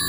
you